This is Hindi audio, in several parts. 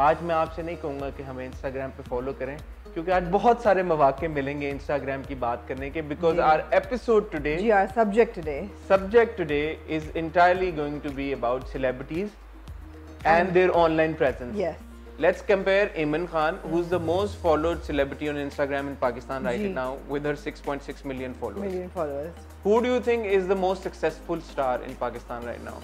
आज मैं आपसे नहीं कहूँगा कि हमें इंस्टाग्राम पे फॉलो करें क्योंकि आज बहुत सारे मौके मिलेंगे इंस्टाग्राम की बात करने के because our episode today ji our subject today subject today is entirely going to be about celebrities and their online presence yes Let's compare Iman Khan, who's the most followed celebrity on Instagram in Pakistan right Ji. now, with her 6.6 million followers. Million followers Who do you think is the most successful star in Pakistan right now?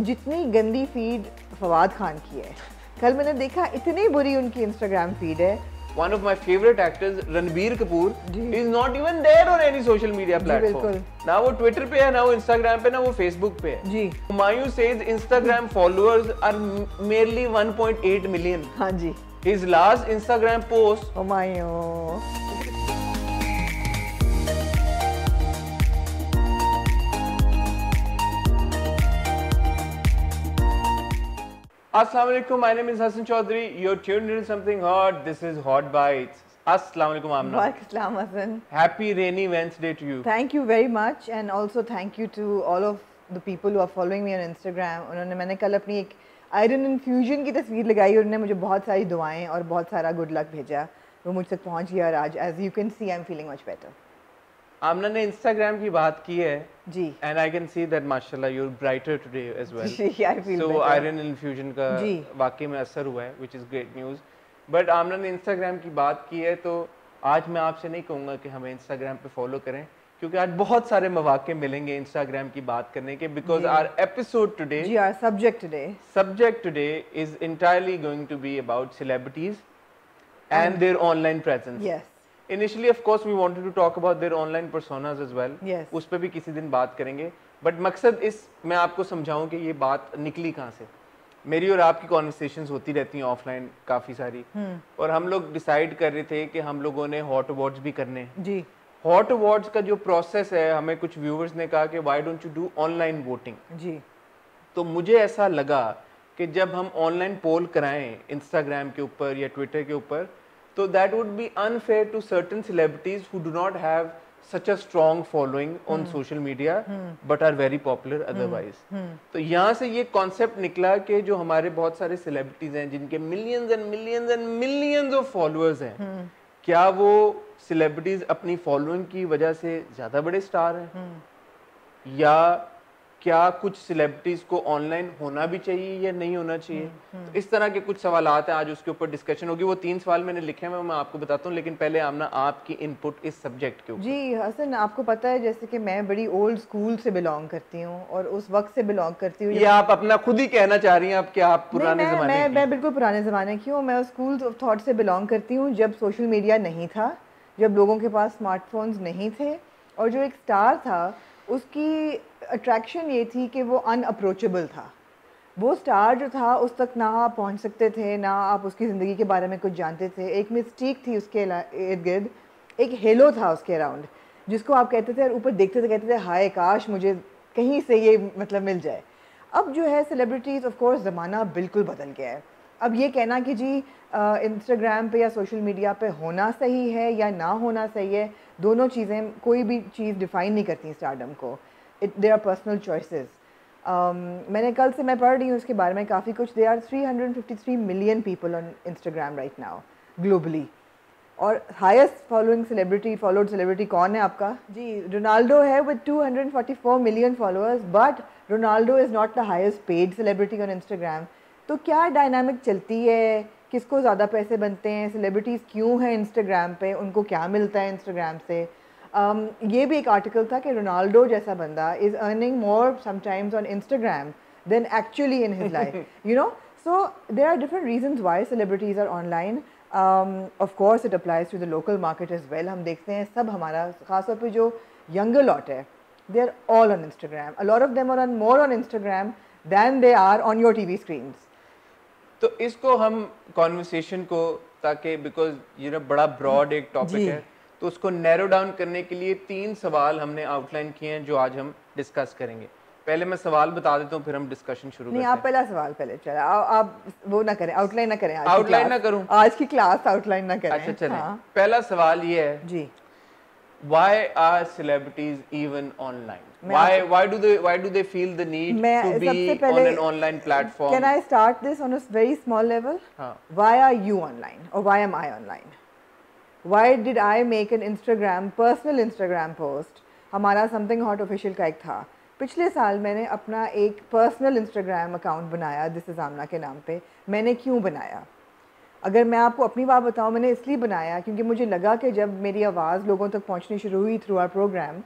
जितनी गंदी फ़ीड फवाद खान की है कल मैंने देखा इतनी बुरी उनकी इंस्टाग्राम फ़ीड है One of my favorite actors, Ranbir Kapoor, is not even there on any social media platform. Now ना वो Twitter पे है, ना वो Instagram पे, ना वो Facebook पे है. जी Humayun says Instagram followers are merely 1.8 million. हाँ जी His last Instagram post Humayun Assalamu alaikum, my name is Hassan Chaudhary. You're tuned into something hot. This is Hot Bites. Assalamu alaikum, Amna. वालेकुम अस्सलाम Hasan Happy rainy Wednesday to you. Thank you very much and also thank you to all of the people who are following me on Instagram उन्होंने मैंने कल अपनी एक आयरन इन्फ्यूजन की तस्वीर लगाई और उन्होंने मुझे बहुत सारी दुआएं और बहुत सारा गुड लक भेजा वो मुझ तक पहुंच गया और आज as you can see I am feeling much better आमना ने इंस्टाग्राम की बात की है। जी। And I can see that माशाल्लाह you are brighter today as well ji I feel so iron infusion का वाकई में असर हुआ है which is great news but Amna ने इंस्टाग्राम की बात की है तो आज मैं आपसे नहीं कहूँगा कि हमें इंस्टाग्राम पे फॉलो करें क्योंकि आज बहुत सारे मौाक़े मिलेंगे इंस्टाग्राम की बात करने के because our episode today ji our subject today subject today is entirely going to be about celebrities and their online presence yes Initially, of course, we wanted to talk about their online personas as well. Yes. उस पर भी किसी दिन बात करेंगे। बट मकसद इस मैं आपको समझाऊं कि ये बात निकली कहाँ से? मेरी और आपकी कॉन्वर्सेशन होती रहती हैं ऑफलाइन काफ़ी सारी। और हम लोग डिसाइड कर रहे थे कि हम लोगों ने हॉट अवार्ड्स भी करने जी। हॉट अवार्ड्स का जो प्रोसेस है हमें कुछ व्यूवर्स ने कहा कि why don't you do online voting जी। तो मुझे ऐसा लगा कि जब हम ऑनलाइन पोल कराएँ इंस्टाग्राम के ऊपर या ट्विटर के ऊपर तो that would be unfair to certain celebrities who do not have such a strong following on social media but are very popular otherwise तो यहाँ से ये कॉन्सेप्ट निकला कि जो हमारे बहुत सारे सेलिब्रिटीज हैं जिनके millions and millions and millions of followers हैं क्या वो सेलिब्रिटीज अपनी फॉलोइंग की वजह से ज़्यादा बड़े स्टार हैं? या क्या कुछ सेलिब्रिटीज को ऑनलाइन होना भी चाहिए या नहीं होना चाहिए? तो इस तरह के कुछ सवाल हैं आज उसके ऊपर डिस्कशन होगी। वो तीन सवाल मैंने लिखे हैं मैं आपको बताता हूँ लेकिन पहले आमना आपकी इनपुट इस सब्जेक्ट के ऊपर। जी हसन आपको पता है जैसे कि मैं बड़ी ओल्ड स्कूल से बिलोंग करती हूँ और उस वक्त से बिलोंग करती हूँ। ये आप अपना खुद ही कहना चाह रही हैं आप क्या आप पुराने जमाने मैं मैं बिल्कुल पुराने ज़माने की हूँ। मैं स्कूल ऑफ़ थॉट से बिलोंग करती हूँ जब सोशल मीडिया नहीं था जब लोगों के पास स्मार्टफोन्स नहीं थे और जो एक स्टार था उसकी अट्रैक्शन ये थी कि वो अनअप्रोचेबल था। वो स्टार जो था, उस तक ना आप पहुँच सकते थे, ना आप उसकी ज़िंदगी के बारे में कुछ जानते थे। एक मिस्टीक थी उसके इर्द गिर्द। एक हेलो था उसके अराउंड जिसको आप कहते थे और ऊपर देखते थे, कहते थे, हाय, काश मुझे कहीं से ये मतलब मिल जाए। अब जो है सेलिब्रिटीज़ ऑफ़ कोर्स ज़माना बिल्कुल बदल गया है। अब ये कहना कि जी इंस्टाग्राम पे या सोशल मीडिया पे होना सही है या ना होना सही है दोनों चीज़ें, कोई भी चीज़ डिफ़ाइन नहीं करती स्टारडम को। It they are personal choices मैंने कल से मैं पढ़ रही हूँ, उसके बारे में काफ़ी कुछ। They are 353 million people on Instagram right now globally और highest following celebrity followed celebrity कौन है आपका? जी रोनाल्डो है with 244 million followers but Ronaldo is not the highest paid celebrity on Instagram तो क्या डायनामिक चलती है? किसको ज़्यादा पैसे बनते हैं? सेलिब्रिटीज़ क्यों हैं इंस्टाग्राम पे? उनको क्या मिलता है इंस्टाग्राम से? Um, ये भी एक आर्टिकल था कि रोनाल्डो जैसा बंदा is earning more sometimes on Instagram than actually in his life you know so there are different reasons why celebrities are online of course it applies to the local market as well हम देखते हैं सब हमारा खासतौर पर जो यंगर लॉट है they are all on Instagram a lot of them are on more on Instagram than they are on your T V screens तो इसको हम कॉन्वर्सेशन को ताकि बिकॉज़ ये ना बड़ा ब्रॉड एक टॉपिक है तो उसको नैरो डाउन करने के लिए तीन सवाल हमने आउटलाइन किए हैं जो आज हम डिस्कस करेंगे। पहले मैं सवाल बता देता हूँ फिर हम डिस्कशन शुरू नहीं आप पहला सवाल पहले चला। आ, आप वो ना करें आउटलाइन ना करें class। ना करूँ? आज की क्लास आउटलाइन ना करें। अच्छा चलें। हाँ, पहला सवाल ये है जी। why are celebrities even online? Why why do they why do they feel the need to be on an online platform? Can I start this on a very small level? Haan. Why are you online or why am I online? Why did I make an Instagram personal Instagram post? हमारा समथिंग हॉट ऑफिशियल का एक था पिछले साल मैंने अपना एक पर्सनल इंस्टाग्राम अकाउंट बनाया दिस इज़ आमना के नाम पे मैंने क्यों बनाया अगर मैं आपको अपनी बात बताऊँ, मैंने इसलिए बनाया क्योंकि मुझे लगा कि जब मेरी आवाज़ लोगों तक पहुँचनी शुरू हुई थ्रू आर प्रोग्राम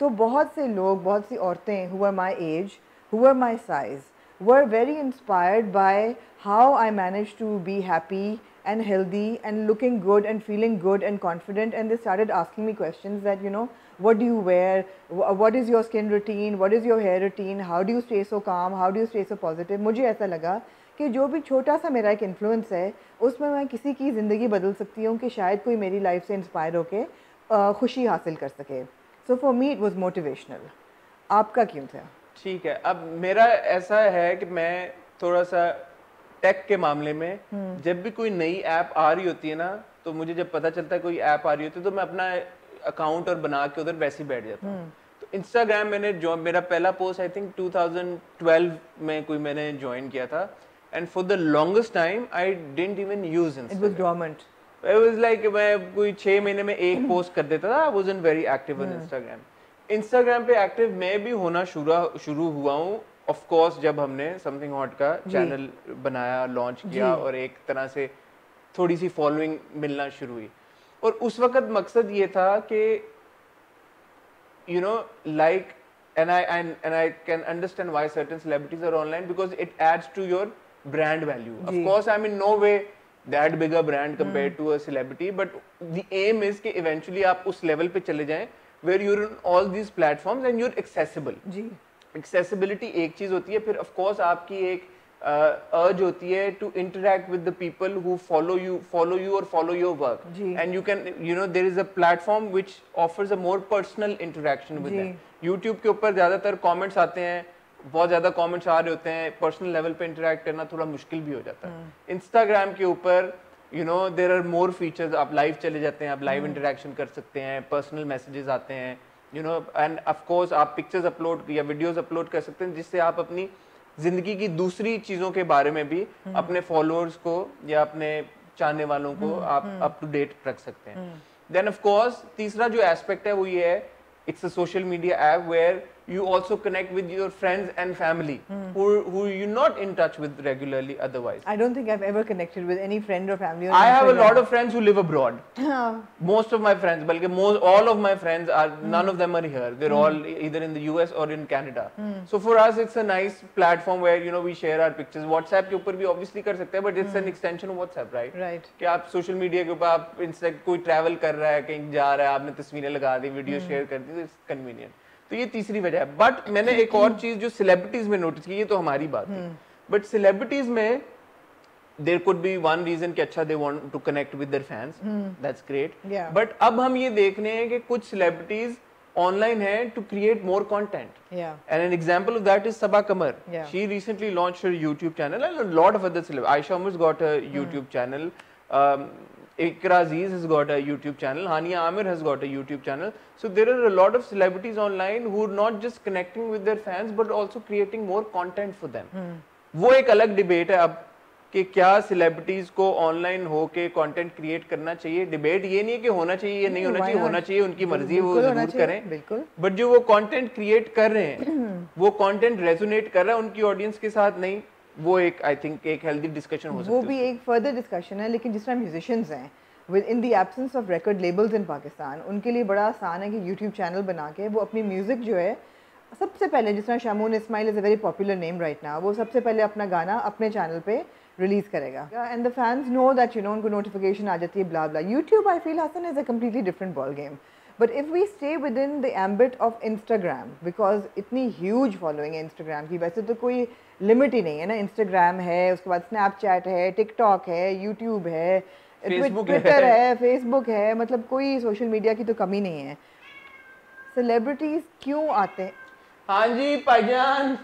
तो बहुत से लोग, बहुत सी औरतें who are my age who are my size वो are very inspired by how I manage to be happy and healthy and looking good and feeling good and confident and they started asking me question that you know what do you wear what is your skin routine what is your hair routine how do you stay so calm how do you stay so positive मुझे ऐसा लगा कि जो भी छोटा सा मेरा एक इन्फ्लुएंस है उसमें मैं किसी की ज़िंदगी बदल सकती हूँ कि शायद कोई मेरी लाइफ से इंस्पायर होके खुशी हासिल कर सके। So for me it was motivational आपका क्यों था? ठीक है अब मेरा ऐसा है कि मैं थोड़ा सा टेक के मामले में हम्म। जब भी कोई नई ऐप आ रही होती है ना तो मुझे जब पता चलता है कोई ऐप आ रही होती है तो मैं अपना अकाउंट और बना के उधर वैसे ही बैठ जाता हूँ। हम्म। तो इंस्टाग्राम मैंने जो मेरा पहला पोस्ट आई थिंक 2012 में कोई मैंने ज्वाइन किया था। And for the longest time I didn't even use in it I was like मैं कोई छः महीने में एक पोस्ट कर देता था was in very active on Instagram Instagram पे एक्टिव मैं भी होना शुरू हुआ हूँ। ऑफकोर्स जब हमने समथिंग हॉट का चैनल बनाया लॉन्च किया और एक तरह से थोड़ी सी फॉलोइंग मिलना शुरू हुई। और उस वक्त मकसद ये था कि you know like and I and I can understand why certain celebrities are online because it adds to your brand value. Of course, I'm in no way that big a brand compared mm. to a celebrity, but the aim is कि eventually आप उस level पे चले जाएँ where you're on all these platforms and you're accessible. Ji. Accessibility एक चीज़ होती है फिर of course आपकी एक uh, urge होती है to interact with the people who follow you follow you or follow your work ji. and you can you know there is a platform which offers a more personal interaction with them YouTube के ऊपर ज़्यादातर comments आते हैं बहुत ज़्यादा कमेंट्स आ रहे होते हैं पर्सनल लेवल पे इंटरेक्ट करना थोड़ा मुश्किल भी हो जाता है। इंस्टाग्राम के ऊपर you know there are more features आप लाइव चले जाते हैं आप लाइव इंटरेक्शन कर सकते हैं पर्सनल मैसेजेस आते हैं you know and of course आप पिक्चर्स अपलोड या वीडियोस अपलोड कर सकते हैं जिससे आप अपनी ज़िंदगी की दूसरी चीज़ों के बारे में भी अपने फॉलोअर्स को या अपने चाहने वालों को आप अप टू डेट रख सकते हैं। देन ऑफ़ कोर्स तीसरा जो एस्पेक्ट है वो ये है it's a social media app where you also connect with your friends and family mm. who, who you're not in touch with regularly otherwise. I don't think I've ever connected with any friend or family. I have a lot of friends who live abroad. most of my friends, but most, all of my friends are, mm. none of them are here. They're mm. all either in the US or in Canada. Hmm. So for us, it's a nice platform where, you know, we share our pictures. WhatsApp के ऊपर भी obviously कर सकते हैं, but it's an hmm. extension of WhatsApp, right? Right. कि आप social media के ऊपर आप इंस्टा कोई travel कर रहा है, कहीं जा रहा है, आपने तस्वीरें लगा दी, वीडियो शेयर hmm. कर दी, it's convenient. तो ये तीसरी वजह है। बट मैंने एक और चीज़ जो सेलिब्रिटीज में नोटिस की ये तो हमारी बात है। हम्म। बट सेलिब्रिटीज में there could be one reason की अच्छा they want to connect with fans that's great but अब हम ये देख रहे हैं कि कुछ सेलिब्रिटीज ऑनलाइन है to create more content and an example of that is Saba Qamar she recently launch YouTube channel and lot of other celeb I शॉमस got a YouTube channel Ikra Aziz has got a YouTube channel. Hania Amir has got a YouTube channel. So there are a lot of celebrities online who are not just connecting with their fans but also creating more content for them. Hmm. वो एक अलग डिबेट है अब कि क्या सेलिब्रिटीज को ऑनलाइन होके कंटेंट क्रिएट करना चाहिए डिबेट ये नहीं है कि होना चाहिए या नहीं होना चाहिए होना चाहिए उनकी मर्ज़ी वो ज़रूर करें बट जो वो कंटेंट क्रिएट कर रहे हैं वो कंटेंट रेजोनेट कर रहा है उनकी ऑडियंस के साथ नहीं वो एक आई थिंक एक हेल्दी डिस्कशन हो सकती है। वो भी एक फर्दर डिस्कशन है लेकिन जिस तरह म्यूजिशियंस हैं within the absence of record labels in Pakistan उनके लिए बड़ा आसान है कि यूट्यूब चैनल बना के वो अपनी म्यूज़िक जो है सबसे पहले जिस तरह Shamoon Ismail is a very popular name right ना वो सबसे पहले अपना गाना अपने चैनल पे रिलीज़ करेगा। And the fans know that you know उनको नोटिफिकेशन आ जाती है blah blah YouTube I feel Hassan is a completely different ball game but if we stay within the ambit of Instagram because इतनी ह्यूज फॉलोइंग है इंस्टाग्राम की वैसे तो कोई लिमिट ही नहीं है ना। इंस्टाग्राम है उसके बाद स्नैपचैट है टिकटॉक है यूट्यूब है ट्विटर है। फेसबुक है मतलब कोई सोशल मीडिया की तो कमी नहीं है। सेलिब्रिटीज क्यों आते हैं? हाँ जी भाईजान।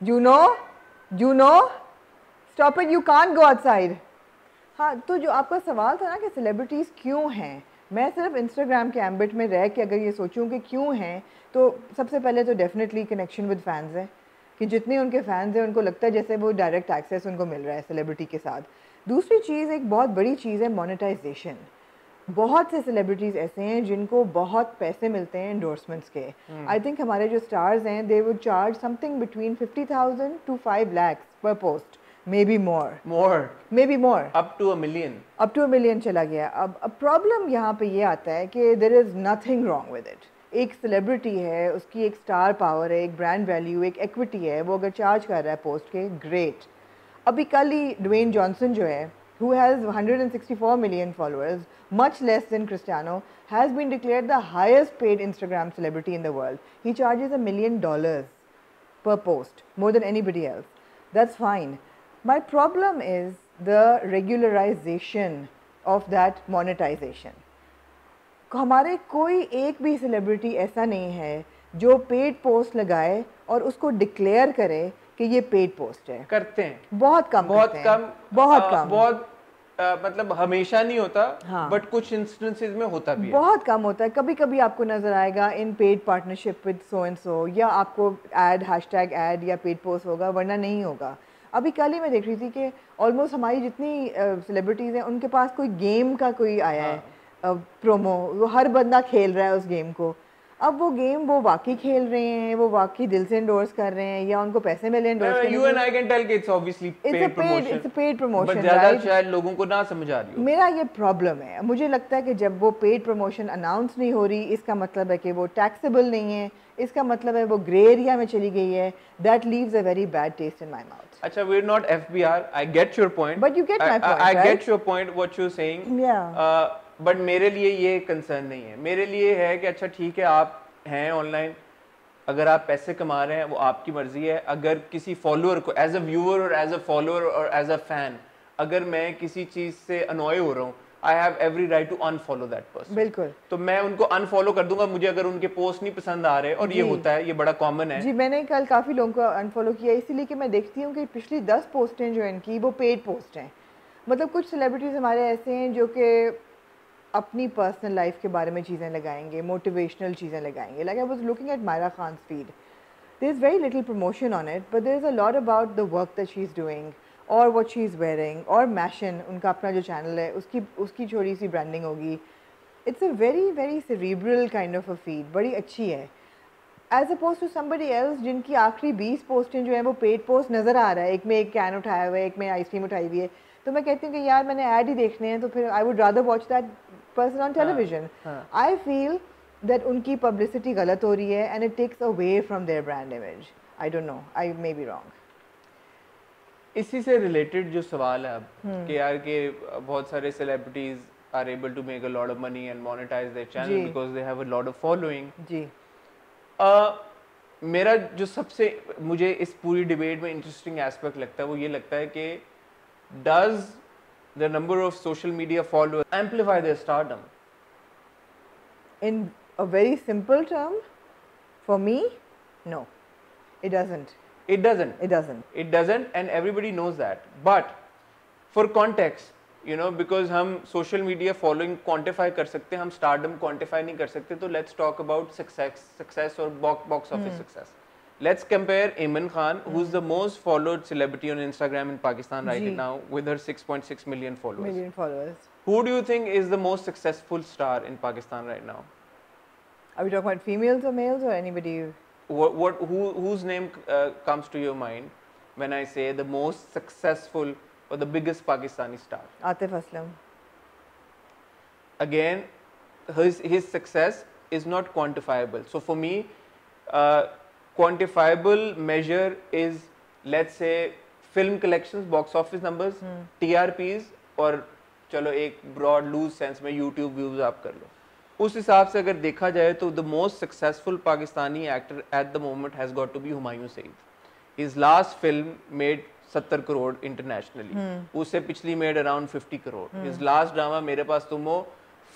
You know you know stop it you can go outside हाँ तो जो आपका सवाल था ना कि सेलिब्रिटीज क्यों हैं? मैं सिर्फ़ इंस्टाग्राम के एम्बिट में रह के अगर ये सोचूं कि क्यों हैं तो सबसे पहले तो डेफिनेटली कनेक्शन विद फैंस है। कि जितने उनके फैंस हैं उनको लगता है जैसे वो डायरेक्ट एक्सेस उनको मिल रहा है सेलिब्रिटी के साथ। दूसरी चीज़ एक बहुत बड़ी चीज़ है मोनेटाइजेशन बहुत से सेलिब्रिटीज़ ऐसे हैं जिनको बहुत पैसे मिलते हैं इंडोर्समेंट्स के। आई hmm. थिंक हमारे जो स्टार्स हैं they would charge something between fifty thousand to five lakhs per post maybe more more maybe more up to a million up to चला गया। अब अब प्रॉब्लम यहाँ पे ये आता है कि there is nothing wrong with it एक सेलिब्रिटी है उसकी एक स्टार पावर है एक ब्रांड वैल्यू एक एक्विटी है वो अगर चार्ज कर रहा है पोस्ट के ग्रेट अभी कल ही ड्वेन जॉनसन जो है who has 164 million followers much less than Cristiano has been declared the highest paid Instagram celebrity in the world he charges a million dollars per post more than anybody else that's fine My problem is the regularization of that monetization. हमारे कोई एक भी सेलिब्रिटी ऐसा नहीं है जो पेड पोस्ट लगाए और उसको डिक्लेयर करे कि ये पेड पोस्ट है करते हैं बहुत कम बहुत करते हैं। कम बहुत आ, कम बहुत आ, मतलब हमेशा नहीं होता हाँ। बट कुछ इंस्टेंसेस में होता भी बहुत है बहुत कम होता है कभी कभी आपको नज़र आएगा in paid partnership with so and so या आपको एड हैशटैग एड या पेड पोस्ट होगा वरना नहीं होगा अभी कल ही मैं देख रही थी कि ऑलमोस्ट हमारी जितनी सेलिब्रिटीज़ हैं उनके पास कोई गेम का कोई आया है। प्रोमो वो हर बंदा खेल रहा है उस गेम को। अब वो गेम वो वाकई खेल रहे हैं वो वाकई दिल से इंडोर्स कर रहे हैं या उनको पैसे मिले इंडोर्स करने you and I can tell कि it's obviously paid promotion it's a paid promotion, but ज़्यादा शायद लोगों को ना समझ आ रही हो। मेरा ये प्रॉब्लम है। मुझे लगता है कि जब वो पेड प्रमोशन अनाउंस नहीं हो रही इसका मतलब है कि वो टैक्सेबल नहीं है इसका मतलब है वो ग्रे एरिया में चली गई है। That leaves a very bad taste in my mouth अच्छा we're not FBR I get your point. Point you get get I- point point, I right? get your point what you're saying. Yeah. But मेरे लिए ये कंसर्न नहीं है. मेरे लिए है कि अच्छा ठीक है आप हैं ऑनलाइन अगर आप पैसे कमा रहे हैं वो आपकी मर्ज़ी है. अगर किसी फॉलोअर को एज अ व्यूअर और एज अ फॉलोअर और एज अ फ़ैन अगर मैं किसी चीज़ से अनॉय हो रहा हूँ I have every right to unfollow that person बिल्कुल। तो मैं उनको अनफॉलो कर दूँगा मुझे अगर उनके पोस्ट नहीं पसंद आ रहे और ये होता है ये बड़ा कॉमन है। जी मैंने कल काफ़ी लोगों को अनफॉलो किया इसीलिए कि मैं देखती हूँ कि पिछली दस पोस्टें जो इनकी वो पेड पोस्ट हैं। मतलब कुछ सेलिब्रिटीज़ हमारे ऐसे हैं जो कि अपनी पर्सनल लाइफ के बारे में चीज़ें लगाएँगे मोटिवेशनल चीज़ें लगाएँगे। Like I was looking at Maira Khan feed there is very little promotion on it but there is a lot about the work that she is doing. Or what she is wearing or Mashin उनका अपना जो चैनल है उसकी उसकी छोटी सी ब्रांडिंग होगी। It's a very very cerebral kind of a feed बड़ी अच्छी है। As opposed to somebody else जिनकी आखिरी 20 पोस्टें जो है वो पेड पोस्ट नज़र आ रहा है। एक में एक कैन उठाया हुआ है एक में आइसक्रीम उठाई हुई है। तो मैं कहती हूँ कि यार मैंने ऐड ही देखने हैं तो फिर I would rather watch that person on television. I feel that उनकी पब्लिसिटी गलत हो रही है and it takes away from their brand image I don't know I may be wrong इसी से रिलेटेड जो सवाल है अब कि यार के बहुत सारे celebrities are able to make a lot of money and monetize their channel because they have a lot of following जी। मेरा जो सबसे मुझे इस पूरी डिबेट में इंटरेस्टिंग एस्पेक्ट लगता है वो ये लगता है कि does the number of social media followers amplify their stardom very simple term for me no it doesn't. It doesn't it doesn't it doesn't and everybody knows that but for context you know because हम social media following quantify कर सकते हैं हम stardom quantify नहीं कर सकते तो let's talk about success success or box box office success let's compare Iman Khan who's the most followed celebrity on Instagram in Pakistan right ji. now with her 6.6 million followers million followers who do you think is the most successful star in Pakistan right now are we talking about females or males or anybody what, what who whose name uh, comes to your mind when I say the most successful or the biggest Pakistani star Atif Aslam again his his success is not quantifiable so for me uh, quantifiable measure is let's say film collections box office numbers trps और चलो एक ब्रॉड लूज सेंस में यूट्यूब व्यूज आप कर लो उस हिसाब से अगर देखा जाए तो the most successful Pakistani actor at the moment has got to be Humayun Saeed his last film made सत्तर करोड़ इंटरनेशनली उससे पिछली made around fifty crore. His last drama Mere Paas Tum Ho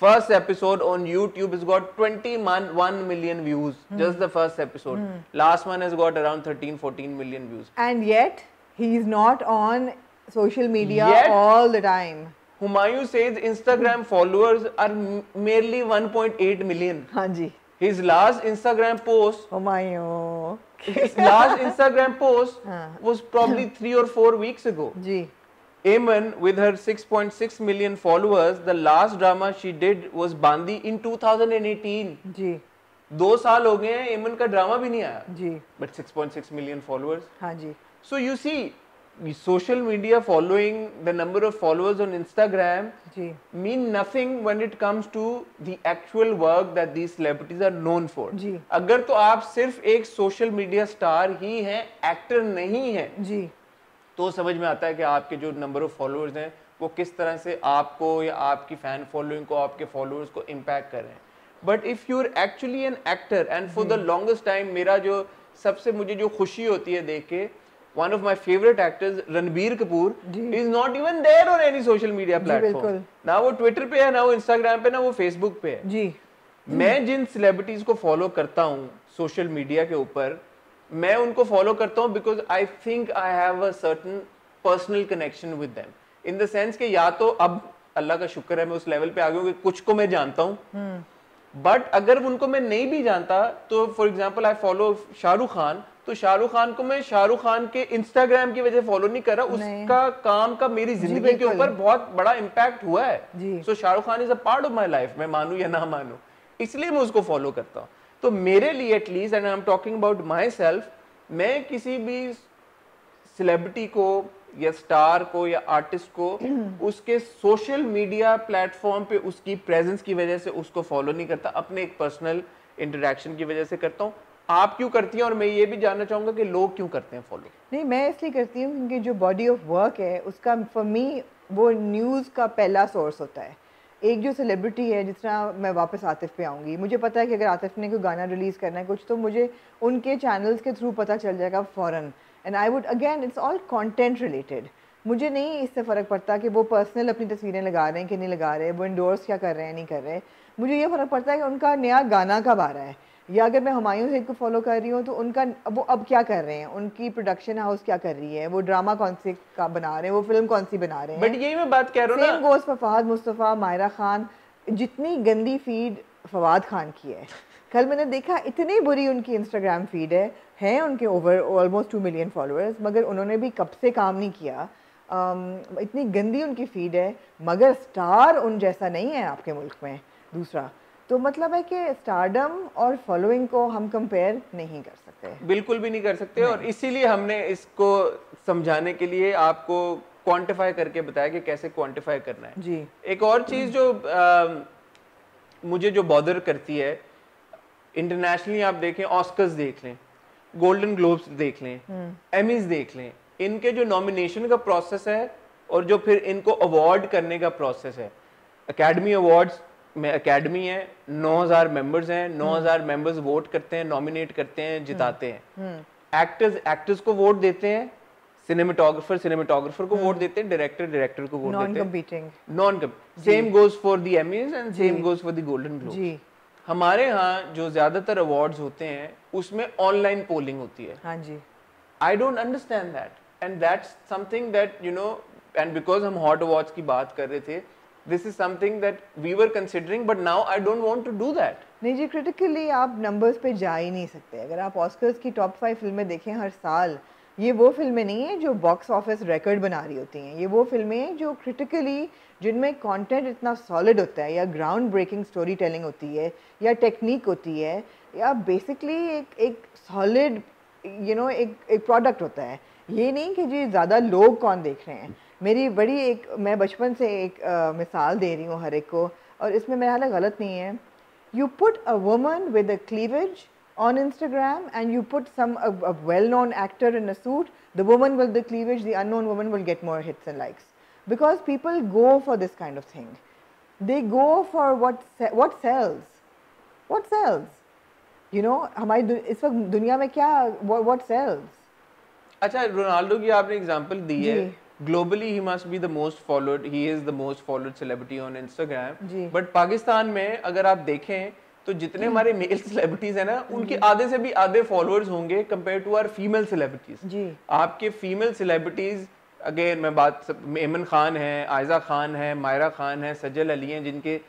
first episode on YouTube is got twenty one million views just the first episode last one is got around thirteen fourteen million views and yet he is not on social media all the time Humayun says Instagram followers are merely 1.8 million हाँ जी। His last Instagram post Humayun. His last Instagram post was probably 3 और 4 weeks ago ji. Aiman with her 6.6 million followers the last drama she did was Baandi in 2018 जी। दो साल हो गए हैं एमन का ड्रामा भी नहीं आया। जी। बट 6.6 मिलियन फॉलोअर्स हाँ जी। So you see social media following, the number of followers on Instagram जी mean nothing when it comes to the actual work that these celebrities are known for. जी। अगर तो आप सिर्फ़ एक सोशल मीडिया स्टार ही हैं, एक्टर नहीं हैं, जी तो समझ में आता है कि आपके जो नंबर ऑफ़ फॉलोअर्स हैं वो किस तरह से आपको या आपकी फ़ैन फॉलोइंग को आपके फॉलोअर्स को इम्पैक्ट कर रहे हैं but if you are actually an actor and for the longest time मेरा जो सबसे मुझे जो खुशी होती है देख के one of my favourite actors Ranbir Kapoor. Is not even there on any social media platform. ना वो ट्विटर पे है ना वो इंस्टाग्राम पे ना वो फेसबुक पे है। जी। मैं जिन सेलिब्रिटीज को फॉलो करता हूँ सोशल मीडिया के ऊपर मैं उनको फॉलो करता हूँ because I think I have a certain personal connection with them in the sense कि या तो अब अल्लाह का शुक्र है मैं उस लेवल पे आ गया हूँ कि कुछ को मैं जानता हूँ। बट अगर उनको मैं नहीं भी जानता तो for example I follow Shahrukh Khan तो शाहरुख खान को मैं शाहरुख खान के इंस्टाग्राम की वजह फॉलो नहीं कर रहा। उसका काम का मेरी ज़िंदगी के ऊपर बहुत बड़ा इम्पैक्ट हुआ है। So Shahrukh Khan is a part of my life मैं मानू या ना मानू। इसलिए मैं उसको फॉलो करता हूँ। तो मेरे लिए at least and I am talking about myself मैं किसी भी सेलिब्रिटी को या स्टार को या आर्टिस्ट को उसके सोशल मीडिया प्लेटफॉर्म पे उसकी प्रेजेंस की वजह से उसको फॉलो नहीं करता। अपने एक पर्सनल इंटरेक्शन की वजह से करता हूँ। आप क्यों करती हैं और मैं ये भी जानना चाहूँगा कि लोग क्यों करते हैं फॉलो नहीं, मैं इसलिए करती हूँ क्योंकि जो बॉडी ऑफ़ वर्क है, उसका फॉर मी वो न्यूज़ का पहला सोर्स होता है। एक जो सेलिब्रिटी है, जिस तरह मैं वापस आतिफ पे आऊँगी, मुझे पता है कि अगर आतिफ ने कोई गाना रिलीज़ करना है, कुछ तो मुझे उनके चैनल्स के थ्रू पता चल जाएगा फ़ौरन। And I would again it's all content related मुझे नहीं इससे फ़र्क पड़ता कि वो पर्सनल अपनी तस्वीरें लगा रहे हैं कि नहीं लगा रहे, वो इंडोर्स क्या कर रहे हैं, नहीं कर रहे। मुझे ये फ़र्क पड़ता है कि उनका नया गाना कब आ रहा है। या अगर मैं हुमायूं सैद को फॉलो कर रही हूँ तो उनका वो अब क्या कर रहे हैं? उनकी प्रोडक्शन हाउस क्या कर रही है? वो ड्रामा कौन से का बना रहे हैं? वो फ़िल्म कौन सी बना रहे हैं? बट यही मैं बात कह रहा हूँ सेम ना गोज फॉर फहद मुस्तफ़ा मायरा खान जितनी गंदी फ़ीड फवाद खान की है। कल मैंने देखा इतनी बुरी उनकी इंस्टाग्राम फ़ीड है हैं उनके over almost two million followers मगर उन्होंने भी कब से काम नहीं किया। um, इतनी गंदी उनकी फ़ीड है मगर स्टार उन जैसा नहीं है आपके मुल्क में। दूसरा तो मतलब है कि स्टारडम और फॉलोइंग को हम कंपेयर नहीं कर सकते। बिल्कुल भी नहीं कर सकते नहीं। और इसीलिए हमने इसको समझाने के लिए आपको क्वांटिफाई करके बताया कि कैसे क्वांटिफाई करना है। जी। एक और चीज़ जो अम, मुझे जो बॉदर करती है इंटरनेशनली आप देखें ऑस्कर्स देख लें गोल्डन ग्लोब्स देख लें एमीज देख लें इनके जो नॉमिनेशन का प्रोसेस है और जो फिर इनको अवार्ड करने का प्रोसेस है अकेडमी अवार्ड्स में एकेडमी है 9000 मेंबर्स हैं 9000 मेंबर्स वोट करते हैं नॉमिनेट करते हैं जिताते हैं। एक्टर्स एक्टर्स को वोट देते हैं सिनेमेटोग्राफर सिनेमेटोग्राफर को वोट देते हैं डायरेक्टर डायरेक्टर को वोट देते हैं। Non same goes for the Emmys and same goes for the Golden Globe जी। हमारे यहाँ जो ज़्यादातर अवार्ड्स होते हैं उसमें ऑनलाइन पोलिंग होती है। हाँ जी। I don't understand that and that's something that you know and because हम हॉट अवार्ड्स की बात कर रहे थे this is something that we were considering but now I don't want to do that नहीं जी क्रिटिकली आप नंबर्स पे जा ही नहीं सकते। अगर आप ऑस्कर्स की टॉप फाइव फ़िल्में देखें हर साल, ये वो फ़िल्में नहीं है जो बॉक्स ऑफ़िस रिकॉर्ड बना रही होती हैं। ये वो फ़िल्में हैं जो क्रिटिकली जिनमें कंटेंट इतना सॉलिड होता है, या ग्राउंड ब्रेकिंग स्टोरी टेलिंग होती है, या टेक्निक होती है, या बेसिकली एक एक सॉलिड यू नो एक एक प्रोडक्ट होता है। ये नहीं कि जी, ज़्यादा लोग कौन देख रहे हैं। मेरी बड़ी एक मैं बचपन से एक आ, मिसाल दे रही हूँ हर एक को और इसमें मेरा हालाँकि गलत नहीं है। You put a woman with a cleavage on Instagram and you put some well known actor in a suit the woman will the cleavage the unknown woman will get more hits and likes because people go for this kind of thing they go for what what sells what sells you know हमारी इस वक्त दुनिया में क्या वट सेल्स अच्छा रोनाल्डो की आपने एग्ज़ाम्पल दी है। Globally he must be the most followed he is the most followed celebrity on Instagram but Pakistan में अगर आप देखें तो जितने हमारे मेल सेलिब्रिटीज है ना उनके आधे से भी आधे फॉलोअर्स होंगे compare to our female celebrities आपके फीमेल सेलिब्रिटीज अगेन मैं बात एमन खान है आयजा खान है मायरा खान है सजल अली हैं जिनके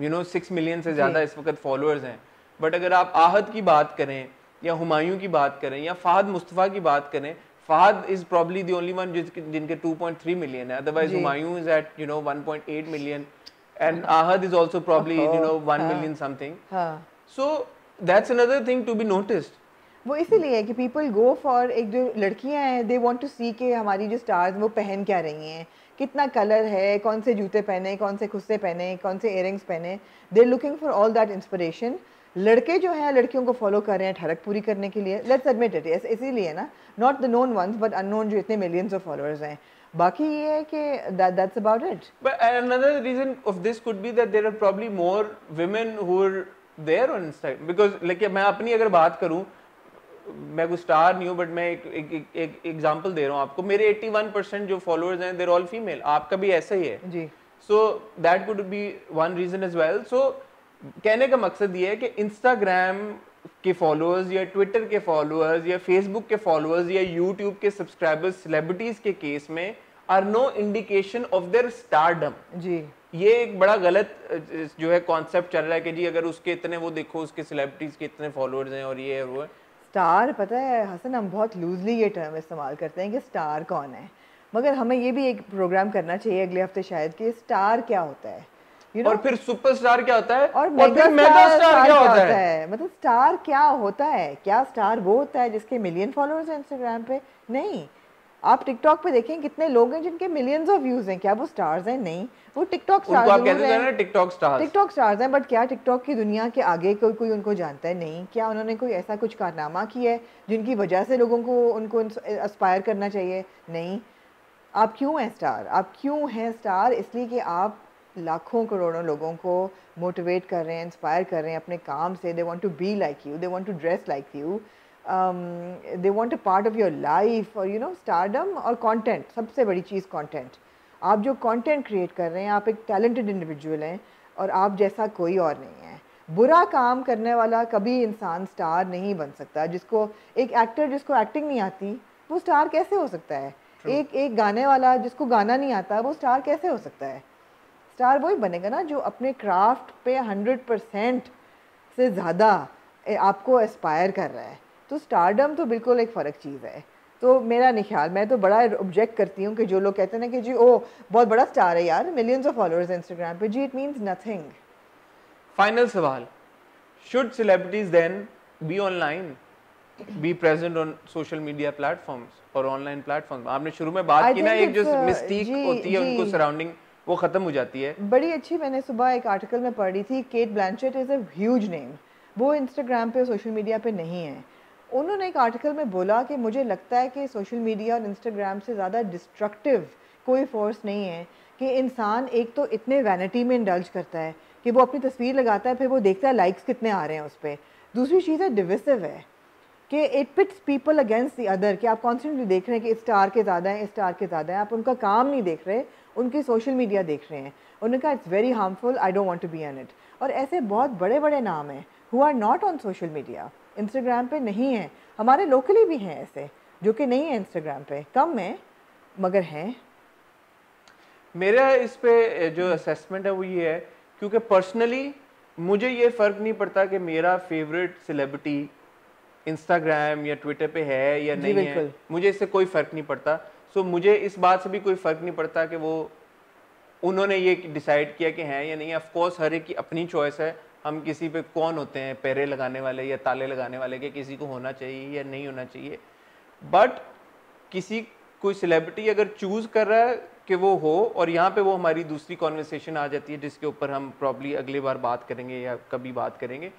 यू नो सिक्स मिलियन से ज़्यादा इस वक्त फॉलोअर्स हैं. बट अगर आप आहद की बात करें या हुमायूं की बात करें या फ़ाहद मुस्तफ़ा की बात करें Fahad is probably the only one जिनके 2.3 मिलियन है otherwise Humayun is at you know 1.8 million and Ahad is also probably you know 1 million something so that's another thing to be noticed वो इसीलिए है कि पीपल गो फॉर एक जो लड़कियाँ हैं दे वांट टू सी के हमारी जो स्टार्स वो पहन क्या रही हैं। कितना कलर है कौन से जूते पहने कौन से खुस्से पहने कौन से इयरिंग्स पहने। They looking for all that inspiration लड़के जो हैं लड़कियों को फॉलो कर रहे हैं ठड़क पूरी करने के लिए। लेट्स एडमिट इट इसीलिए ना not the known ones but unknown जो इतने मिलियंस ऑफ़ फॉलोअर्स हैं। बाकी ये है कि that's about it but another reason of this could be that there are probably more women who are there on Instagram because like मैं अपनी अगर बात करूँ मैं कोई स्टार नहीं हूँ बट मैं एक एक एक एग्जांपल दे रहा हूँ आपको। मेरे 81 परसेंट जो फॉलोअर्स हैं देर ऑल फीमेल आपका भी ऐसा ही है। जी। So that could be one reason as well so कहने का मकसद ये है कि इंस्टाग्राम के फॉलोअर्स या ट्विटर के फॉलोअर्स या फेसबुक के फॉलोअर्स या यूट्यूब के सब्सक्राइबर्स सेलिब्रिटीज के केस में are no indication of their stardom जी। ये एक बड़ा गलत जो है कॉन्सेप्ट चल रहा है कि जी अगर उसके इतने वो देखो उसके सेलिब्रिटीज के इतने फॉलोअर्स हैं और ये है वो है। स्टार पता है हसन हम बहुत लूजली ये टर्म इस्तेमाल करते हैं कि स्टार कौन है। मगर हमें ये भी एक प्रोग्राम करना चाहिए अगले हफ़्ते शायद कि स्टार क्या होता है। You know? और फिर सुपरस्टार क्या होता है? और, और फिर मेगा स्टार क्या होता है? है? मतलब स्टार क्या होता है? क्या स्टार वो होता है जिसके मिलियन फॉलोअर्स हैं इंस्टाग्राम पे? नहीं। आप टिकटॉक पे देखें कितने लोग हैं जिनके मिलियंस ऑफ़ व्यूज़ हैं। क्या वो स्टार्स हैं? नहीं। वो टिकटॉक स्टार्स आप कहते हैं। टिकटॉक स्टार्स टिकटॉक स्टार्स हैं बट क्या टिकटॉक की दुनिया के आगे कोई कोई उनको जानता है? नहीं। क्या उन्होंने कोई ऐसा कुछ कारनामा किया है जिनकी वजह से लोगों को उनको एस्पायर करना चाहिए? नहीं। आप क्यों हैं स्टार आप क्यों हैं स्टार इसलिए कि आप लाखों करोड़ों लोगों को मोटिवेट कर रहे हैं इंस्पायर कर रहे हैं अपने काम से। They want to be like you they want to dress like you they want a part of your life और यू नो स्टारडम और कॉन्टेंट सबसे बड़ी चीज़ कॉन्टेंट आप जो कॉन्टेंट क्रिएट कर रहे हैं आप एक टैलेंटेड इंडिविजुअल हैं और आप जैसा कोई और नहीं है। बुरा काम करने वाला कभी इंसान स्टार नहीं बन सकता। जिसको एक एक्टर जिसको एक्टिंग नहीं आती वो स्टार कैसे हो सकता है? True. एक एक गाने वाला जिसको गाना नहीं आता वो स्टार कैसे हो सकता है? स्टार वही बनेगा ना जो अपने क्राफ्ट पे हंड्रेड परसेंट से ज़्यादा आपको एस्पायर कर रहा है। तो स्टारडम तो बिल्कुल एक फ़र्क चीज़ है। तो मेरा नहीं ख्याल मैं तो बड़ा ऑब्जेक्ट करती हूँ कि जो लोग कहते हैं ना कि जी ओ बहुत बड़ा स्टार है यार मिलियंस ऑफ़ फॉलोअर्स इंस्टाग्राम पे। जी इट मींस नथिंग फाइनल सवाल। Should celebrities then be online be present on social media platforms और ऑनलाइन प्लेटफॉर्म्स आपने शुरू में बात की ना एक जो मिस्टेक uh, होती है उनको सराउंडिंग वो खत्म हो जाती है। बड़ी अच्छी मैंने सुबह एक आर्टिकल में पढ़ी थी Kate Blanchett is a huge name वो इंस्टाग्राम पे सोशल मीडिया पे नहीं है। उन्होंने एक आर्टिकल में बोला कि मुझे लगता है कि सोशल मीडिया और इंस्टाग्राम से ज़्यादा डिस्ट्रक्टिव कोई फोर्स नहीं है कि इंसान एक तो इतने वैनिटी में इंडल्ज करता है कि वो अपनी तस्वीर लगाता है, फिर वो देखता है लाइक्स कितने आ रहे हैं उस पर दूसरी चीज़ है डिविसिव है कि it pits people against the other कि आप कॉन्स्टेंटली देख रहे हैं कि इस स्टार के ज़्यादा हैं, इस स्टार के ज़्यादा हैं। आप उनका काम नहीं देख रहे उनकी सोशल मीडिया देख रहे हैं। उन्होंने कहा it's very harmful I don't want to be in it और ऐसे बहुत बड़े बड़े नाम हैं who are not on social media Instagram पे नहीं है। हमारे लोकली भी हैं ऐसे जो कि नहीं है इंस्टाग्राम पे। कम है मगर हैं। मेरा इस पे जो असेसमेंट है वो ये है क्योंकि पर्सनली मुझे ये फ़र्क नहीं पड़ता कि मेरा फेवरेट सेलिब्रिटी इंस्टाग्राम या ट्विटर पे है या नहीं है। मुझे इससे कोई फ़र्क नहीं पड़ता। सो मुझे इस बात से भी कोई फ़र्क नहीं पड़ता कि वो, उन्होंने ये डिसाइड किया कि हैं या नहीं। ऑफ़ कोर्स हर एक की अपनी चॉइस है। हम किसी पे कौन होते हैं? पैरे लगाने वाले या ताले लगाने वाले कि किसी को होना चाहिए या नहीं होना चाहिए। बट किसी, कोई सेलिब्रिटी अगर चूज़ कर रहा है कि वो हो और यहाँ पे वो हमारी दूसरी कॉन्वर्सेशन आ जाती है जिसके ऊपर हम प्रॉब्ली अगली बार बात करेंगे या कभी बात करेंगे।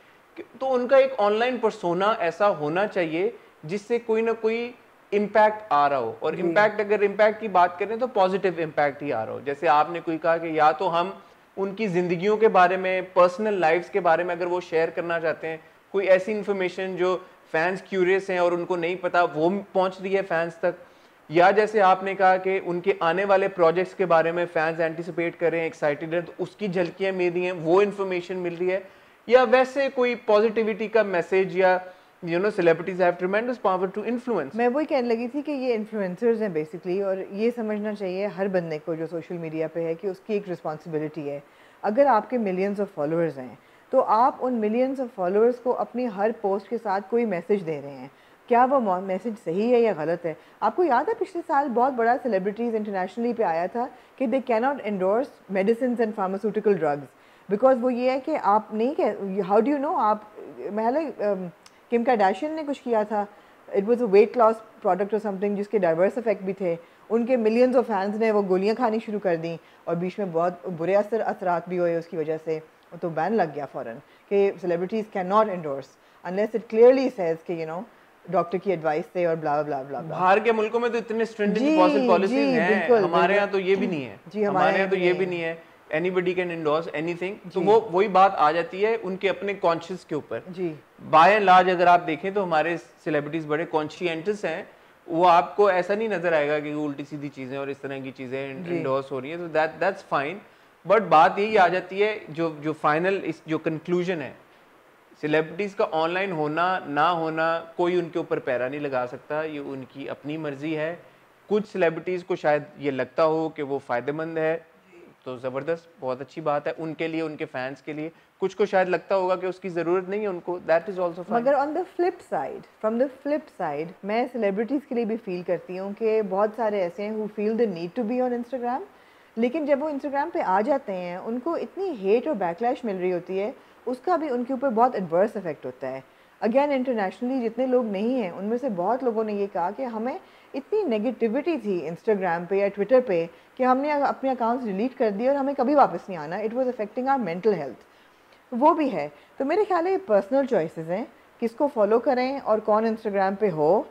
तो उनका एक ऑनलाइन परसोना ऐसा होना चाहिए जिससे कोई ना कोई इम्पैक्ट आ रहा हो। और इम्पैक्ट अगर इम्पैक्ट की बात करें तो पॉजिटिव इम्पैक्ट ही आ रहा हो। जैसे आपने कोई कहा कि या तो हम उनकी ज़िंदगियों के बारे में पर्सनल लाइफ्स के बारे में अगर वो शेयर करना चाहते हैं कोई ऐसी इन्फॉर्मेशन जो फैंस क्यूरियस हैं और उनको नहीं पता वो पहुँच रही है फैंस तक। या जैसे आपने कहा कि उनके आने वाले प्रोजेक्ट्स के बारे में फैंस एंटिसिपेट कर रहे हैं एक्साइटेड हैं तो उसकी झलकियाँ मिल रही हैं वो इन्फॉर्मेशन मिल रही है। या वैसे कोई पॉजिटिविटी का मैसेज या you know, celebrities have tremendous power to influence. मैं वही कहने लगी थी कि ये इन्फ्लुएंसर्स हैं बेसिकली और ये समझना चाहिए हर बंदे को जो सोशल मीडिया पे है कि उसकी एक रिस्पॉन्सिबिलिटी है। अगर आपके मिलियंस ऑफ़ फॉलोअर्स हैं तो आप उन मिलियंस ऑफ़ फॉलोअर्स को अपनी हर पोस्ट के साथ कोई मैसेज दे रहे हैं। क्या वो मैसेज सही है या गलत है? आपको याद है पिछले साल बहुत बड़ा सेलिब्रिटीज़ इंटरनेशनली पे आया था कि they can not endorse medicine and pharmaceutical drugs because वो ये है कि आप नहीं कह हाउ डू यू नो आप महल किम कार्डाशियन ने कुछ किया था। It was a weight loss product और समथिंग जिसके डाइवर्स इफ़ेक्ट भी थे। उनके मिलियंस ऑफ़ फैंस ने वो गोलियाँ खानी शुरू कर दी और बीच में बहुत बुरे असर असरात भी हुए उसकी वजह से। तो बैन लग गया फ़ौरन कि celebrities can not endorse unless it clearly says कि यू नो डॉक्टर की एडवाइस से और ब्ला ब्ला ब्ला बाहर के मुल्कों में तो इतने स्ट्रिंजेंट पॉलिसीज़ हैं। हमारे यहाँ तो ये भी नहीं है। जी हमारे यहाँ तो ये भी नहीं है। एनीबडी कैन इंडोर्स एनीथिंग तो वो वही बात आ जाती है उनके अपने कॉन्शियस के ऊपर। जी। बाय एंड लार्ज अगर आप देखें तो हमारे सेलिब्रिटीज बड़े कॉन्शियंटस हैं। वो आपको ऐसा नहीं नज़र आएगा कि उल्टी सीधी चीज़ें और इस तरह की चीज़ें इंडोर्स हो रही है। तो दैट दैट्स फाइन बट बात यही आ जाती है जो जो फाइनल इस जो कंक्लूजन है। सेलिब्रिटीज का ऑनलाइन होना ना होना कोई उनके ऊपर पैरा नहीं लगा सकता। ये उनकी अपनी मर्ज़ी है। कुछ सेलिब्रिटीज को शायद ये लगता हो कि वो फ़ायदेमंद है। तो ज़बरदस्त, बहुत अच्छी बात है उनके लिए, उनके फैंस के लिए। कुछ को शायद लगता होगा कि उसकी ज़रूरत नहीं है उनको दैट इज़ ऑल्सो मगर on the flip side from the flip side मैं सेलिब्रिटीज़ के लिए भी फील करती हूँ कि बहुत सारे ऐसे हैं who feel the need to be on Instagram लेकिन जब वो इंस्टाग्राम पे आ जाते हैं, उनको इतनी हेट और बैकलैश मिल रही होती है, उसका भी उनके ऊपर बहुत एडवर्स इफ़ेक्ट होता है। अगेन इंटरनेशनली जितने लोग नहीं हैं, उनमें से बहुत लोगों ने ये कहा कि हमें इतनी नेगेटिविटी थी इंस्टाग्राम पे या ट्विटर पे कि हमने अपने अकाउंट्स डिलीट कर दिए और हमें कभी वापस नहीं आना। It was affecting our mental health वो भी है। तो मेरे ख्याल है ये पर्सनल चॉइसेस हैं। किसको फॉलो करें और कौन इंस्टाग्राम पे हो।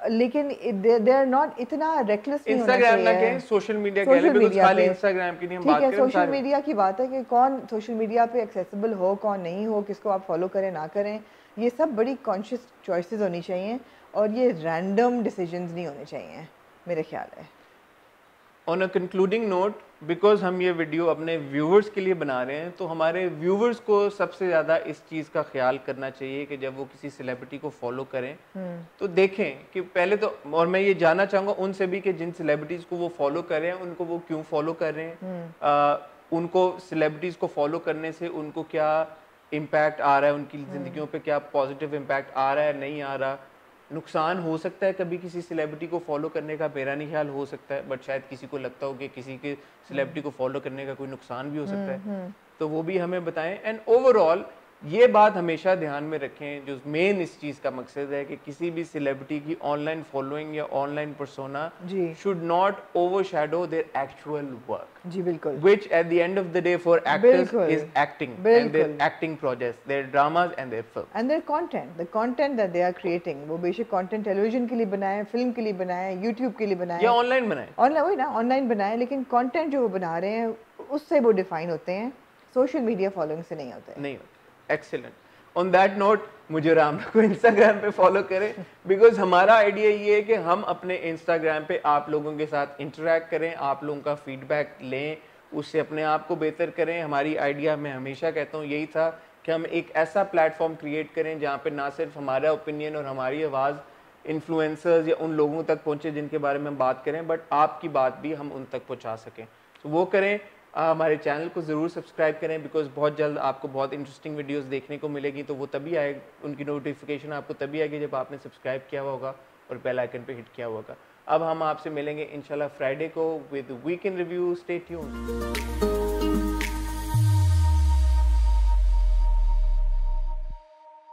लेकिन दे आर नॉट इतना रेकलेस नहीं इंस्टाग्राम ना के सोशल मीडिया लिए बिकॉज़ खाली इंस्टाग्राम की नहीं हम बात कर रहे हैं सोशल मीडिया की बात है कि कौन सोशल मीडिया पे एक्सेसिबल हो कौन नहीं हो किसको आप फॉलो करें ना करें। ये सब बड़ी कॉन्शियस चॉइसेस होनी चाहिए और ये रैंडम डिसीजंस नहीं होने चाहिए मेरे ख्याल है। On a concluding note because हम ये वीडियो अपने व्यूवर्स के लिए बना रहे हैं तो हमारे व्यूवर्स को सबसे ज़्यादा इस चीज़ का ख्याल करना चाहिए कि जब वो किसी सेलिब्रिटी को फॉलो करें हम्म। तो देखें कि पहले तो और मैं ये जानना चाहूँगा उनसे भी कि जिन सेलिब्रिटीज़ को वो फॉलो कर रहे हैं उनको वो क्यों फॉलो कर रहे हैं हम्म। उनको सेलिब्रिटीज़ को फॉलो करने से उनको क्या इम्पैक्ट आ रहा है उनकी हम्म। ज़िंदगियों पर क्या पॉजिटिव इम्पैक्ट आ रहा है नहीं आ रहा नुकसान हो सकता है कभी किसी सेलिब्रिटी को फॉलो करने का मेरा नहीं ख्याल हो सकता है बट शायद किसी को लगता हो कि किसी के सेलिब्रिटी को फॉलो करने का कोई नुकसान भी हो सकता है हम्म, हम्म। तो वो भी हमें बताएँ एंड ओवरऑल ये बात हमेशा ध्यान में रखें जो मेन इस चीज़ का मकसद है कि किसी भी सेलिब्रिटी की ऑनलाइन फॉलोइंग या online persona should not overshadow their actual work जी बिल्कुल। Which at the end of the day for actors is acting and their acting projects their dramas and their film and their content the content that they are creating वो बेशक कंटेंट टेलीविज़न के लिए बनाए फ़िल्म के लिए बनाए यूट्यूब के लिए बनाए। या ऑनलाइन बनाए। ऑनलाइन वही ना ऑनलाइन बनाए लेकिन कंटेंट जो वो बना रहे हैं उससे वो डिफाइन होते हैं सोशल मीडिया फॉलोइंग से नहीं होते। नहीं होते। एक्सीलेंट ऑन दैट नोट मुझे राम को इंस्टाग्राम पे फॉलो करें बिकॉज़ हमारा आइडिया ये है कि हम अपने इंस्टाग्राम पे आप लोगों के साथ इंटरेक्ट करें, आप लोगों का फीडबैक लें, उससे अपने आप को बेहतर करें। हमारी आइडिया मैं हमेशा कहता हूँ, यही था कि हम एक ऐसा प्लेटफॉर्म क्रिएट करें जहाँ पे ना सिर्फ़ हमारा ओपिनियन और हमारी आवाज़ इन्फ्लुएंसर्स या उन लोगों तक पहुँचे जिनके बारे में हम बात करें बट आपकी बात भी हम उन तक पहुँचा सकें। तो वो करें हमारे चैनल को ज़रूर सब्सक्राइब करें बिकॉज़ बहुत जल्द आपको बहुत इंटरेस्टिंग वीडियोस देखने को मिलेगी तो वो तभी आए, उनकी नोटिफिकेशन आपको तभी आएगी जब आपने सब्सक्राइब किया हुआ होगा और बेल आइकन पे हिट किया होगा। अब हम आपसे मिलेंगे इंशाल्लाह फ्राइडे को with week in review stay tuned